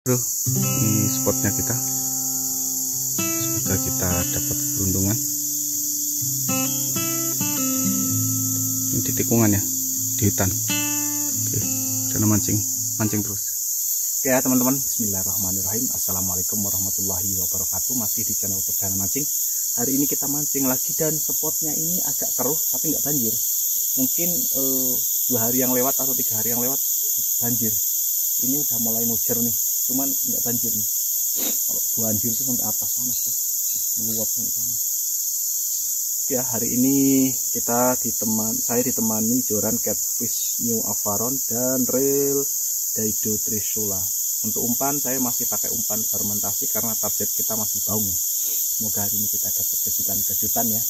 bro ini spotnya kita. Semoga kita dapat peruntungan ini di tikungan ya di hutan. Oke dan mancing mancing terus. Oke ya teman-teman. Bismillahirrahmanirrahim. Assalamualaikum warahmatullahi wabarakatuh. Masih di channel perdana mancing. Hari ini kita mancing lagi dan spotnya ini agak keruh tapi nggak banjir. Mungkin eh, dua hari yang lewat atau tiga hari yang lewat banjir. Ini udah mulai mujer nih cuman nggak banjir nih. Kalau banjir tuh sampai atas sana tuh meluap sampai sana. Ya hari ini kita diteman saya ditemani joran catfish new avaron dan real daido trisula. Untuk umpan saya masih pakai umpan fermentasi karena target kita masih baung ya semoga hari ini kita dapat kejutan-kejutan ya.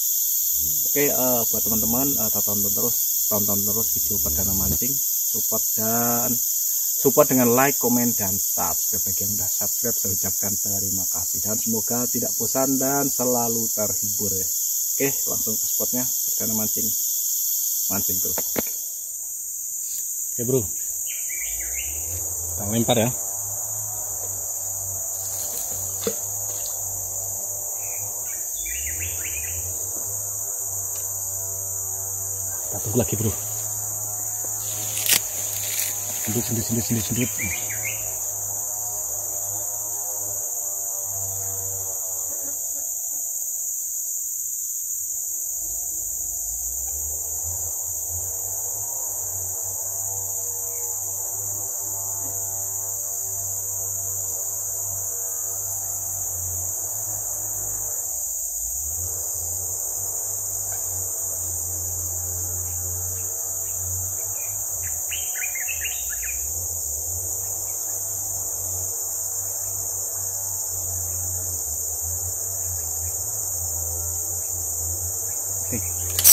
Oke uh, buat teman-teman uh, tonton terus tonton terus video perdana mancing support dan support dengan like, komen, dan subscribe. Bagi yang sudah subscribe saya ucapkan terima kasih. Dan semoga tidak bosan dan selalu terhibur ya. Oke langsung ke spotnya. Perdana mancing. Mancing terus. Oke bro. Kita lempar ya. Kita tunggu lagi bro Ein bisschen, bisschen, bisschen, bisschen.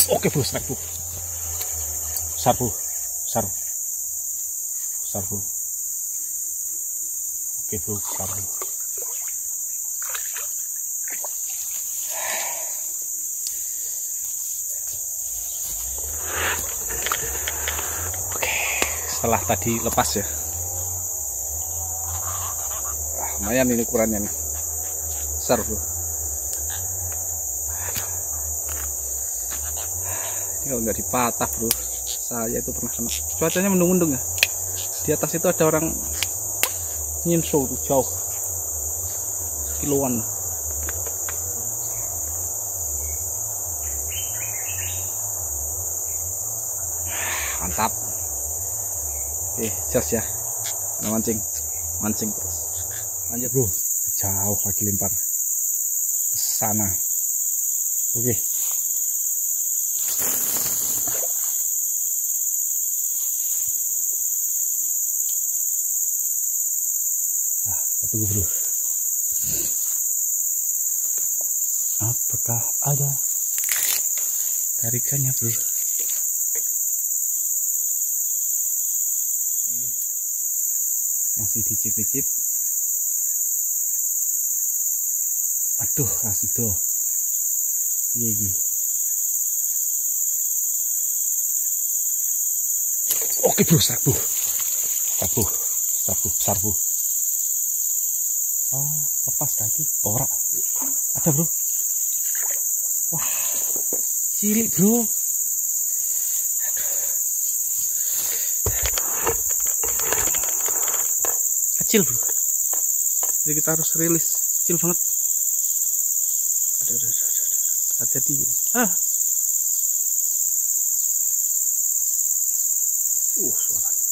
Oke bro, strike bro. Besar bro, besar. Besar bro. Oke bro, besar bro. Setelah tadi lepas ya. Ah, lumayan ini ukurannya nih. Besar bro. Kalau nggak dipatah bro. Saya itu pernah kena cuacanya mendung-mendung ya. Di atas itu ada orang nyinso jauh. Kiloan. Mantap. Oke jas ya. Nah, mancing. Mancing terus. Lanjut. Bro jauh lagi lempar. Sana. Oke tunggu dulu. Apakah ada tarikannya bro? Masih dicip-cip aduh kasih tuh ini oke bro serbu serbu serbu serbu Oh, lepas kaki. Ora. Ada, Bro. Wah. Cilik, Bro. Kecil, Bro. Jadi kita harus rilis. Kecil banget. Ada, ada, ada, ada. Hati-hati. Ah. Uh, suaranya.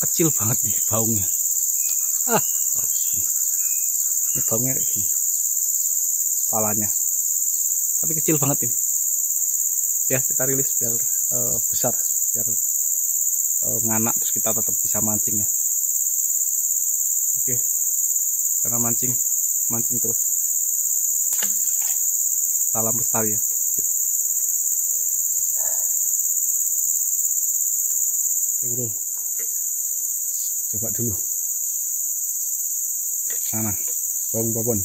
Kecil banget nih baungnya ah. Habis ini. Ini baungnya kayak gini. Palanya. Tapi kecil banget ini. Ya kita rilis biar uh, besar biar uh, nganak terus kita tetap bisa mancing ya. Oke. Karena mancing mancing terus. Salam lestari ya. Oke bro coba dulu sana bawang babon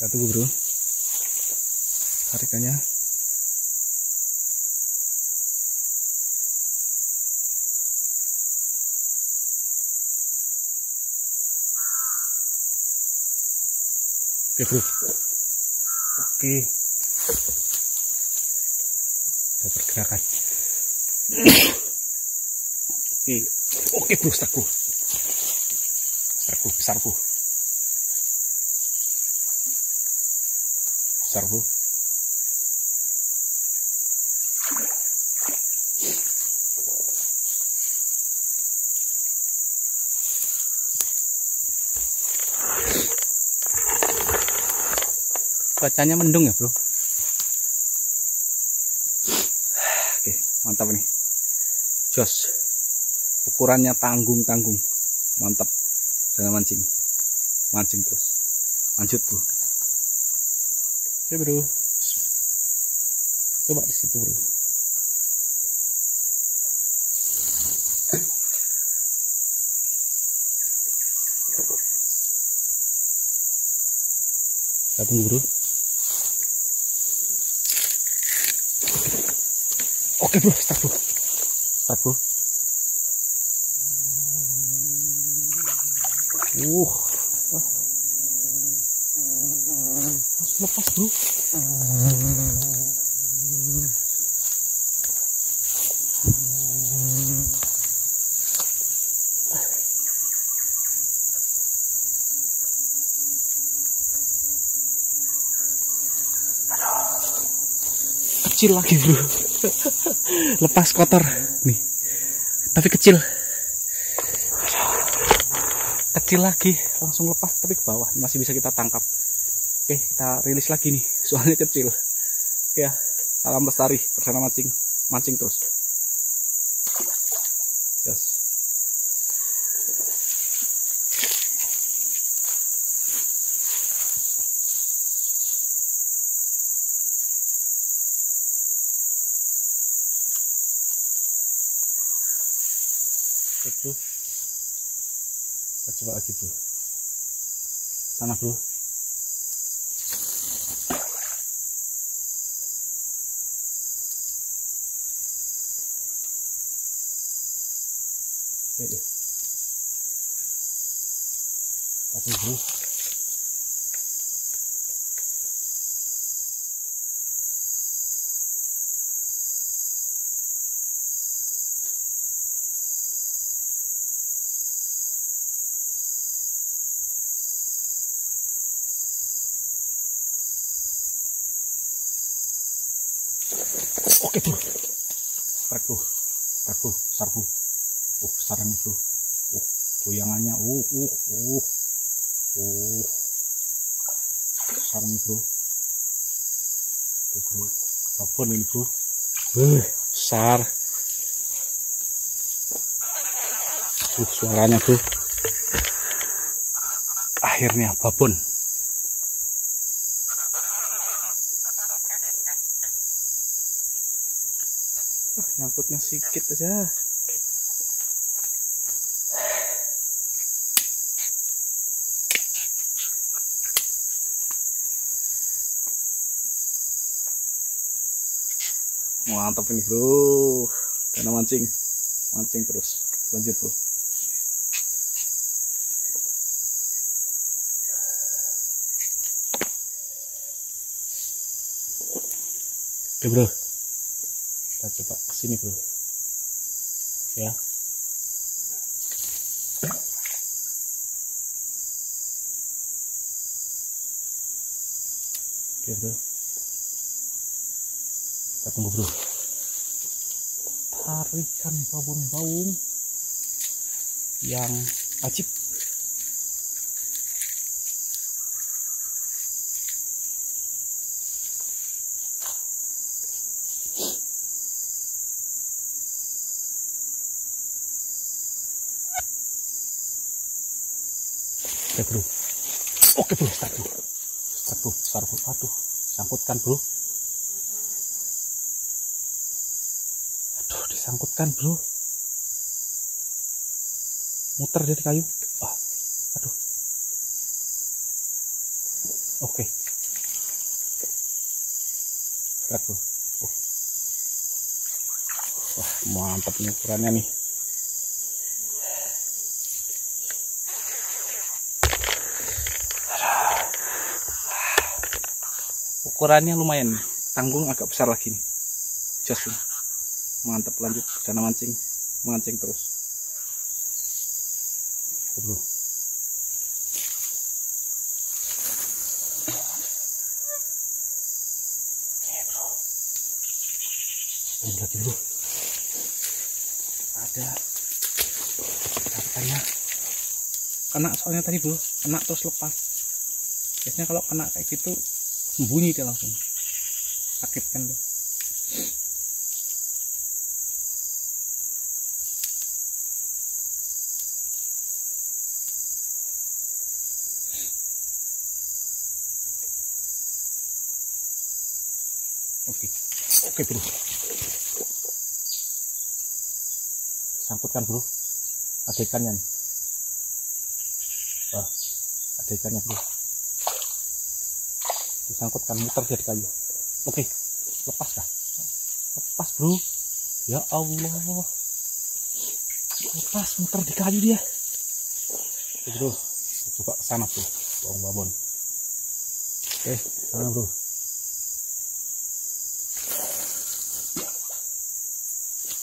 Kita tunggu bro. Tarikannya. Oke bro. Oke. Ada pergerakan. Oke. Oke bro. Start bro, besar bro. Besar bro. Cuacanya mendung ya bro? Oke mantap nih. Jos. Ukurannya tanggung-tanggung. Mantap. Jangan mancing. Mancing terus. Lanjut bro. Oke bro. Coba di situ bro. Kita tunggu bro Oke bro, start bro. Start bro. Uh. Lepas bro. Kecil lagi bro lepas kotor. Nih. Tapi kecil. Kecil lagi. Langsung lepas tapi ke bawah. Masih bisa kita tangkap. Oke kita rilis lagi nih. Soalnya kecil. Oke ya. Salam lestari. Bersama mancing. Mancing terus coba lagi bro. Sana bro. Oke, oke. Tapi bro. Oke bro. Strike bro. Strike bro. Besar. Oh besar ini bro. Oh goyangannya. Uh uh uh. Uh. Besar ini bro. Oke bro. Babon ini bro. Uh, besar. Uh suaranya bro. Akhirnya babon. Nyangkutnya sedikit aja. Mantap ini bro. Karena mancing, mancing terus. Lanjut bro. Oke bro kita coba sini bro. Ya. Oke bro. Kita tunggu bro. Tarikan babon-baung yang wajib Oke bro. Bro. Start bro, start bro. Aduh, sangkutkan bro. Aduh, disangkutkan bro. muter dari kayu ah aduh oke berat bro oh. wah mantap nih ukurannya nih ukurannya lumayan. Tanggung agak besar lagi nih. Jos mantap lanjut. Dana mancing. Mancing terus. Ini lagi ada. Katanya kena soalnya tadi bro kena terus lepas. Biasanya kalau kena kayak gitu bunyi dia langsung. Sakit kan tuh. Oke. Oke bro. Sangkutkan bro. Ada ikannya nih wah ada ikannya bro disangkutkan muter jadi kayu oke lepas kah lepas bro. Ya Allah. Lepas muter di kayu dia. Oke bro. Coba ke sana bro. Bawang babon. Oke sana bro.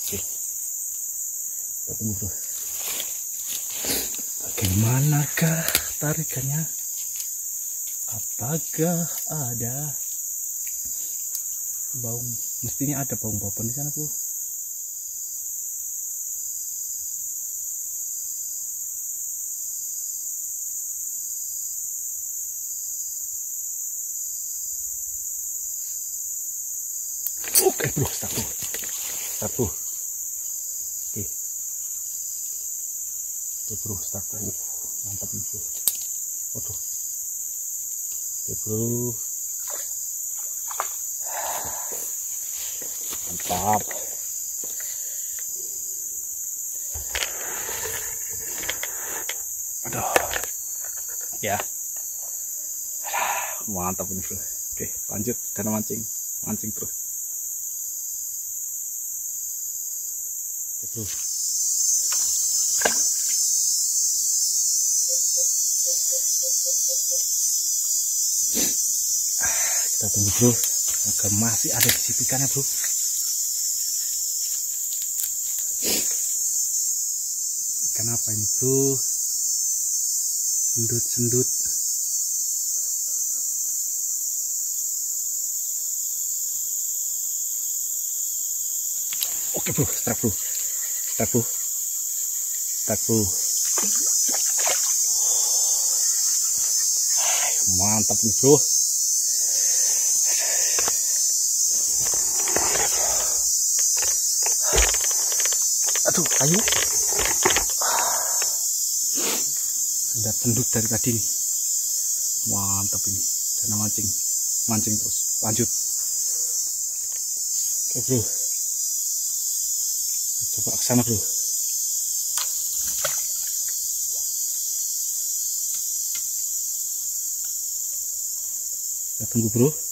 Oke. Ketemu bro. Bagaimanakah tarikannya apakah ada bau mestinya ada bau babon di sana bro oke bro start bro oke. Oke bro Uh, mantap bro waduh bro mantap. Aduh. Ya. Mantap ini bro. Oke lanjut. Dan mancing. Mancing terus oke bro. Agar masih ada di situ ikannya bro. Ikan apa ini bro? Sendut sendut oke bro. Strike bro. Strike bro. Strike bro. Mantap nih bro ayo ada tenduk dari tadi nih. Mantap ini. Dana mancing. Mancing terus. Lanjut. Oke bro. Coba ke sana bro. Kita tunggu bro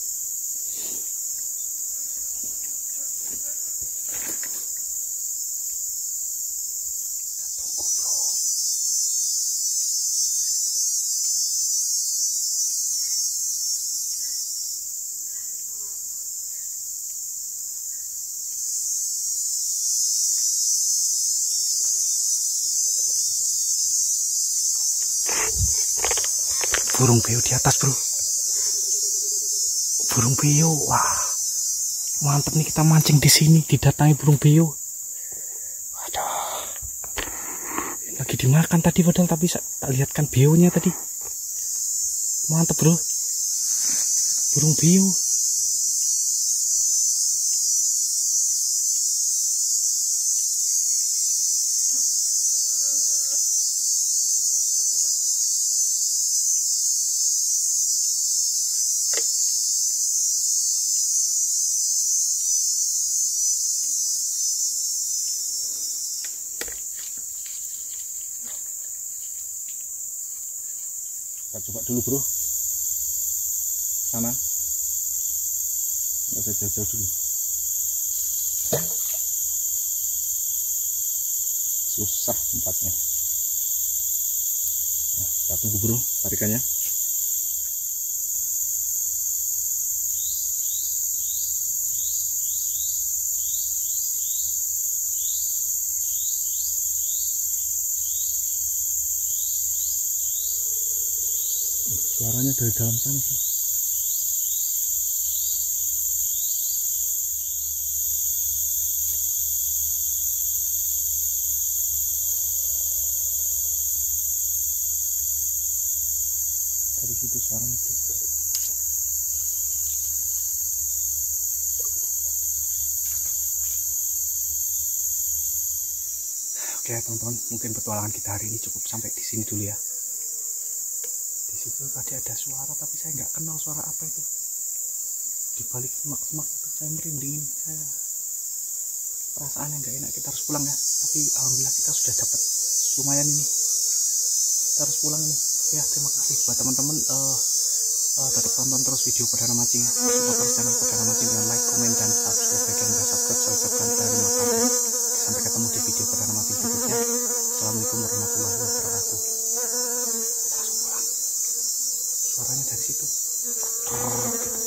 burung beo di atas bro. Burung beo wah. Mantap nih kita mancing di sini didatangi burung beo. Waduh. Lagi dimakan tadi padahal tapi tak lihatkan beonya tadi. Mantap bro. Burung beo bro. Sana. Nggak usah jauh-jauh dulu. Susah tempatnya. Nah, kita tunggu bro tarikannya suaranya dari dalam sana sih dari situ suaranya tuh Oke teman-teman, mungkin petualangan kita hari ini cukup sampai di sini dulu ya di situ tadi ada suara tapi saya nggak kenal suara apa itu. Di balik semak-semak itu saya merinding. Saya perasaan yang nggak enak kita harus pulang ya. Tapi alhamdulillah kita sudah dapat lumayan ini. Kita harus pulang nih ya terima kasih buat teman-teman uh, uh, tetap tonton terus video perdana mancing ya. Support terus channel perdana mancing dengan like komen dan subscribe. Bagi yang udah subscribe saya ucapkan terima kasih. Sampai ketemu di video perdana mancing berikutnya. Assalamualaikum warahmatullahi wabarakatuh suaranya dari situ.